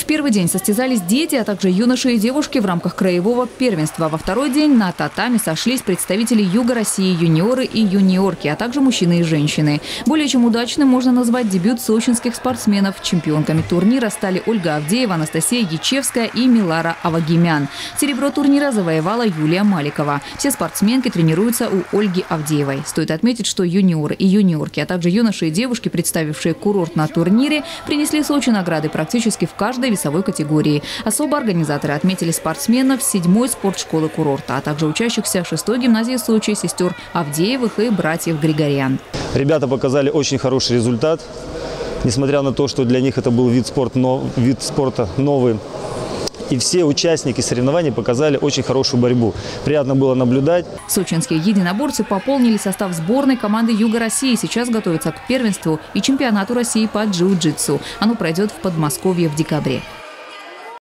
В первый день состязались дети, а также юноши и девушки в рамках краевого первенства. Во второй день на татами сошлись представители Юга России, юниоры и юниорки, а также мужчины и женщины. Более чем удачным можно назвать дебют сочинских спортсменов. Чемпионками турнира стали Ольга Авдеева, Анастасия Ячевская и Милара Авагимян. Серебро турнира завоевала Юлия Маликова. Все спортсменки тренируются у Ольги Авдеевой. Стоит отметить, что юниоры и юниорки, а также юноши и девушки, представившие курорт на турнире, принесли Сочи награды практически в каждой весовой категории. Особо организаторы отметили спортсменов седьмой спортшколы курорта, а также учащихся шестой гимназии Сочи, сестер Авдеевых и братьев Григорян. Ребята показали очень хороший результат, несмотря на то, что для них это был вид, спорт, но, вид спорта новый. И все участники соревнований показали очень хорошую борьбу. Приятно было наблюдать. Сочинские единоборцы пополнили состав сборной команды Юга России. Сейчас готовятся к первенству и чемпионату России по джиу-джитсу. Оно пройдет в Подмосковье в декабре.